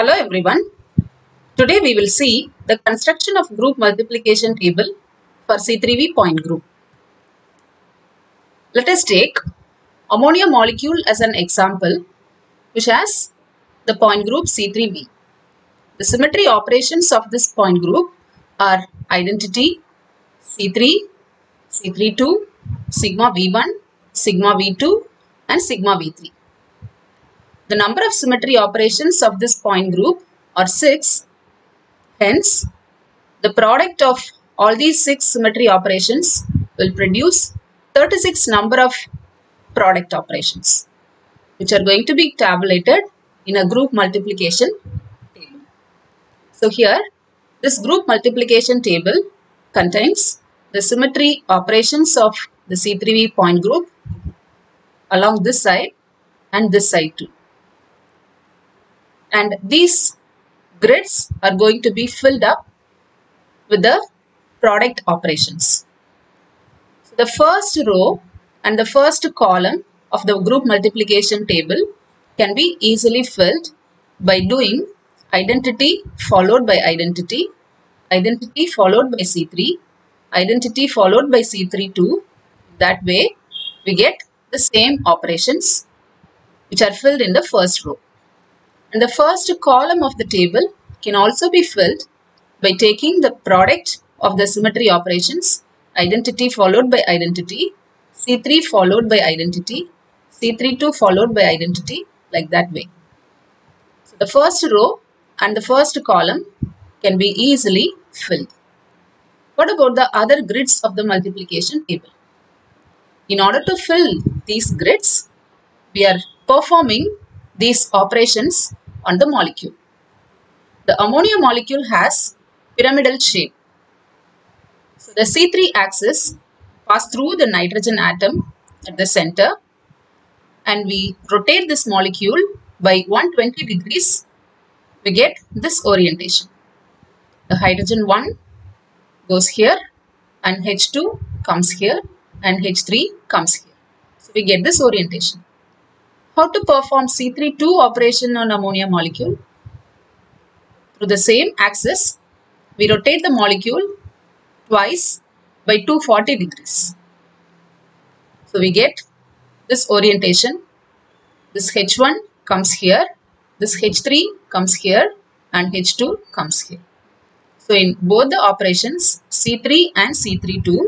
Hello everyone. Today we will see the construction of group multiplication table for C3V point group. Let us take ammonia molecule as an example which has the point group C3V. The symmetry operations of this point group are identity C3, C32, sigma V1, sigma V2 and sigma V3. The number of symmetry operations of this point group are 6. Hence, the product of all these 6 symmetry operations will produce 36 number of product operations which are going to be tabulated in a group multiplication table. So here, this group multiplication table contains the symmetry operations of the C3V point group along this side and this side too and these grids are going to be filled up with the product operations. So the first row and the first column of the group multiplication table can be easily filled by doing identity followed by identity, identity followed by C3, identity followed by C32. That way we get the same operations which are filled in the first row. And the first column of the table can also be filled by taking the product of the symmetry operations identity followed by identity, C3 followed by identity, C32 followed by identity like that way. So the first row and the first column can be easily filled. What about the other grids of the multiplication table? In order to fill these grids, we are performing these operations on the molecule. The ammonia molecule has pyramidal shape. So the C3 axis pass through the nitrogen atom at the center and we rotate this molecule by 120 degrees we get this orientation. The hydrogen 1 goes here and H2 comes here and H3 comes here. So we get this orientation. How to perform C3-2 operation on ammonia molecule? Through the same axis, we rotate the molecule twice by 240 degrees. So we get this orientation. This H1 comes here, this H3 comes here and H2 comes here. So in both the operations C3 and C32,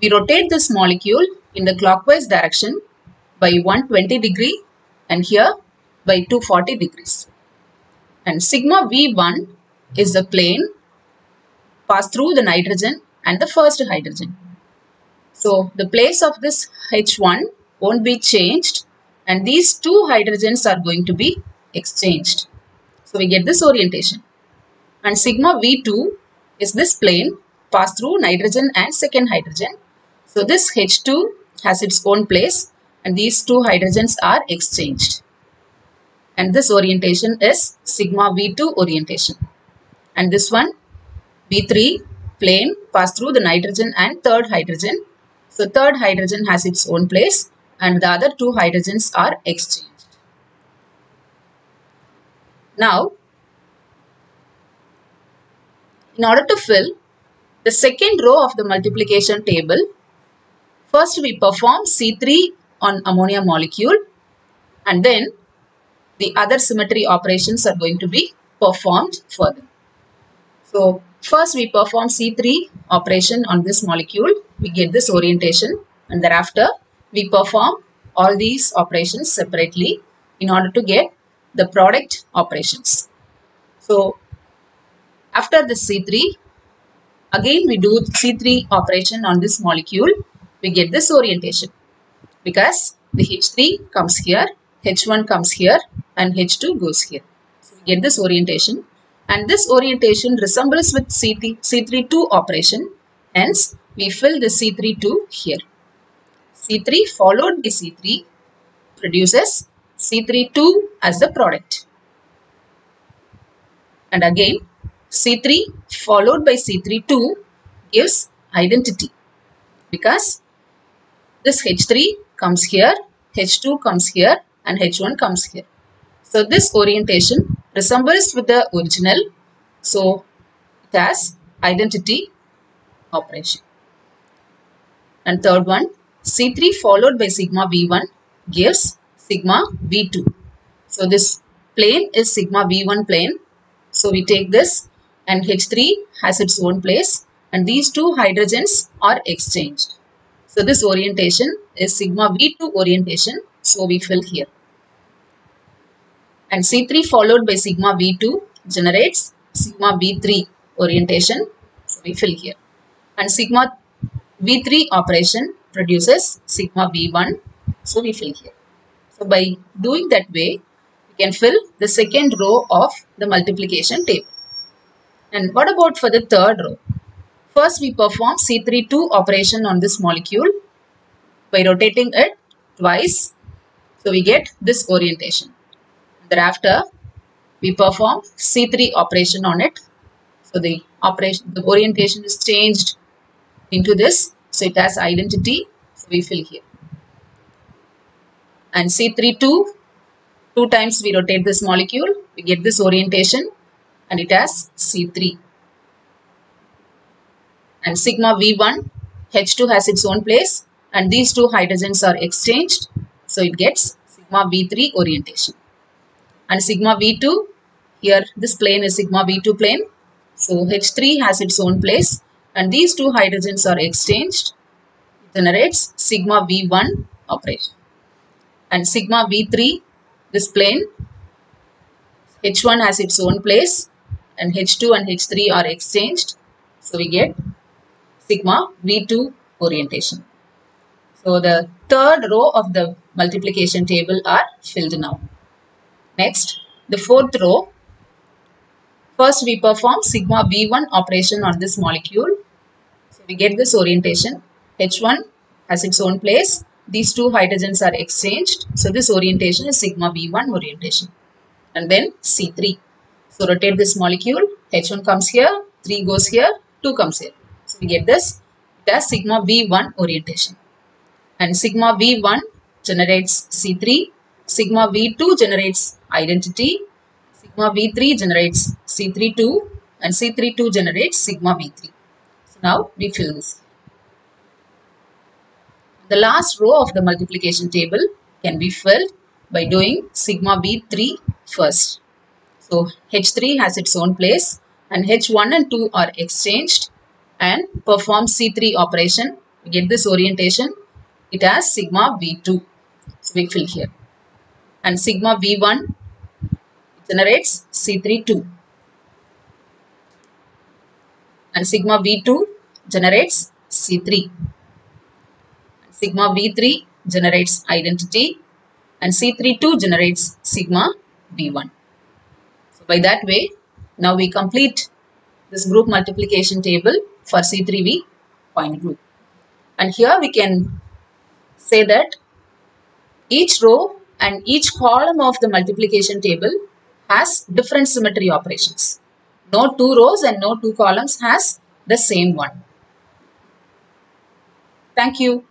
we rotate this molecule in the clockwise direction by 120 degree and here by 240 degrees. And sigma V1 is the plane pass through the nitrogen and the first hydrogen. So the place of this H1 won't be changed and these two hydrogens are going to be exchanged. So we get this orientation. And sigma V2 is this plane pass through nitrogen and second hydrogen. So this H2 has its own place and these two hydrogens are exchanged. And this orientation is sigma V2 orientation. And this one V3 plane pass through the nitrogen and third hydrogen. So third hydrogen has its own place and the other two hydrogens are exchanged. Now, in order to fill the second row of the multiplication table, first we perform C3 on ammonia molecule. And then the other symmetry operations are going to be performed further. So first we perform C3 operation on this molecule, we get this orientation. And thereafter we perform all these operations separately in order to get the product operations. So after the C3, again we do C3 operation on this molecule, we get this orientation because the H3 comes here, H1 comes here and H2 goes here. So we get this orientation and this orientation resembles with C3, C32 operation. Hence, we fill the C32 here. C3 followed by C3 produces C32 as the product. And again, C3 followed by C32 gives identity because this H3 comes here, H2 comes here and H1 comes here. So this orientation resembles with the original. So it has identity operation. And third one, C3 followed by sigma V1 gives sigma V2. So this plane is sigma V1 plane. So we take this and H3 has its own place and these two hydrogens are exchanged. So this orientation is sigma V2 orientation. So we fill here. And C3 followed by sigma V2 generates sigma V3 orientation. So we fill here. And sigma V3 operation produces sigma V1. So we fill here. So by doing that way, we can fill the second row of the multiplication table. And what about for the third row? First, we perform C32 operation on this molecule by rotating it twice. So, we get this orientation. Thereafter, we perform C3 operation on it. So, the operation, the orientation is changed into this. So, it has identity. So, we fill here. And C32, two times we rotate this molecule, we get this orientation and it has C3 and sigma V1, H2 has its own place and these two hydrogens are exchanged. So it gets sigma V3 orientation. And sigma V2, here this plane is sigma V2 plane. So H3 has its own place and these two hydrogens are exchanged. It generates sigma V1 operation. And sigma V3, this plane, H1 has its own place and H2 and H3 are exchanged. So we get sigma V2 orientation. So the third row of the multiplication table are filled now. Next, the fourth row. First we perform sigma V1 operation on this molecule. So we get this orientation. H1 has its own place. These two hydrogens are exchanged. So this orientation is sigma V1 orientation. And then C3. So rotate this molecule. H1 comes here, 3 goes here, 2 comes here. We get this as sigma V1 orientation. And sigma V1 generates C3, sigma V2 generates identity, sigma V3 generates C32 and C32 generates sigma V3. So now we fill this. The last row of the multiplication table can be filled by doing sigma V3 first. So H3 has its own place and H1 and 2 are exchanged and perform C3 operation. We get this orientation. It has sigma V2. So we fill here. And sigma V1 generates C32. And sigma V2 generates C3. Sigma V3 generates identity and C32 generates sigma V1. So by that way, now we complete this group multiplication table for C3V point group. And here we can say that each row and each column of the multiplication table has different symmetry operations. No two rows and no two columns has the same one. Thank you.